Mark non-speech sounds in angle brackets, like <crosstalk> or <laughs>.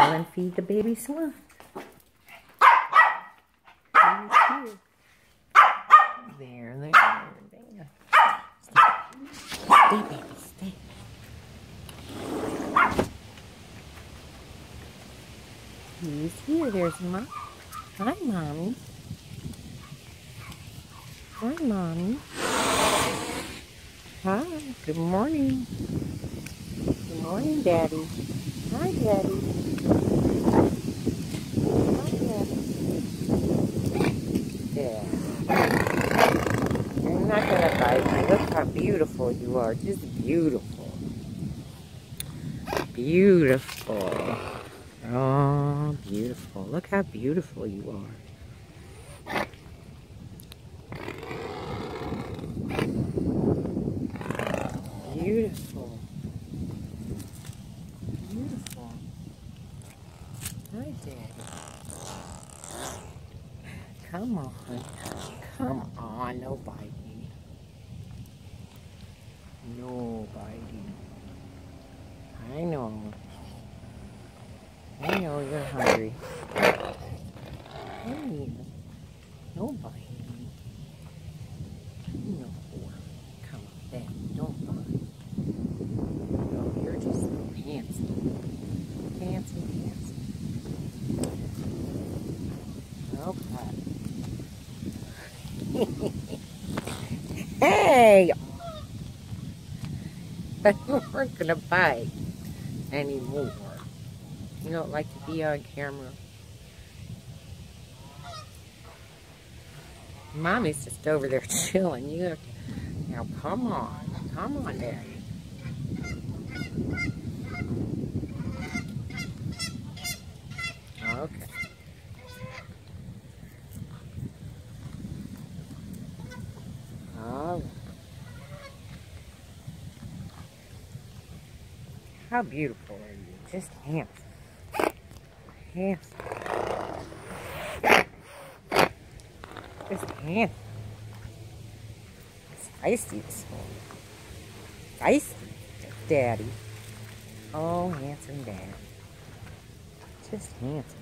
Come and feed the baby swan. There, there, there. Stay, stay baby, stay. He's here. There's mom. Hi, mommy. Hi, mommy. Hi. Good morning. Good morning, Daddy. Hi, Daddy. Hi, Daddy. Yeah. You're not gonna bite me. Look how beautiful you are. Just beautiful. Beautiful. Oh, beautiful. Look how beautiful you are. Beautiful. Beautiful. Hi, Daddy. Come on. Come on. No biting. No biting. I know. I know you're hungry. Hey, no biting. No. Come on, Dad. Don't bite. No, you're just so handsome. Handsome, handsome. Okay. Oh, <laughs> hey! <laughs> I weren't gonna bite anymore. You don't like to be on camera. Mommy's just over there <laughs> chilling. You have to, now come on. Come on, Daddy. How beautiful are you? Just handsome. Handsome. Just handsome. Feisty this morning. Feisty, Daddy. Oh, handsome Dad. Just handsome.